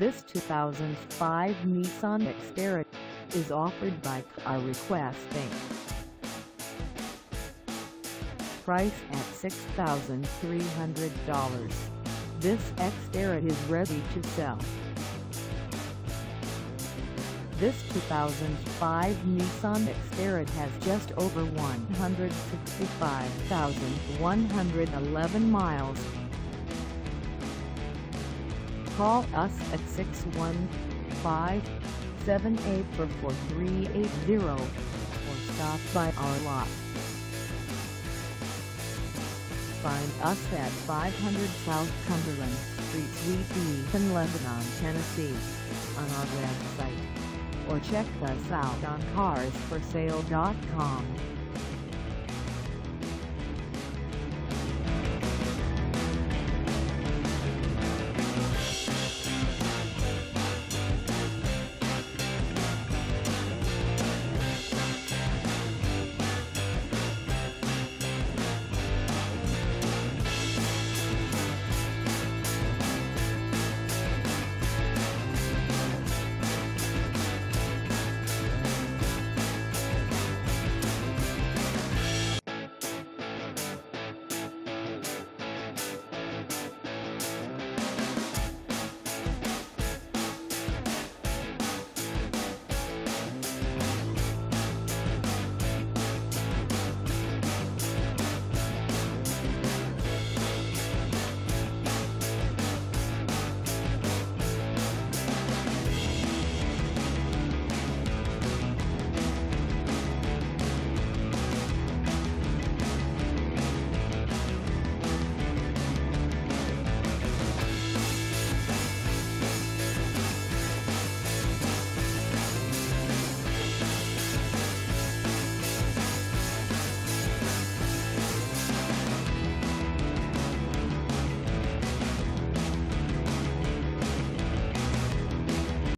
This 2005 Nissan Xterra is offered by Car Request Inc. Price at $6,300. This Xterra is ready to sell. This 2005 Nissan Xterra has just over 165,111 miles. Call us at 615-784-4380 or stop by our lot. Find us at 500 South Cumberland Street Suite E in Lebanon, Tennessee on our website or check us out on carsforsale.com.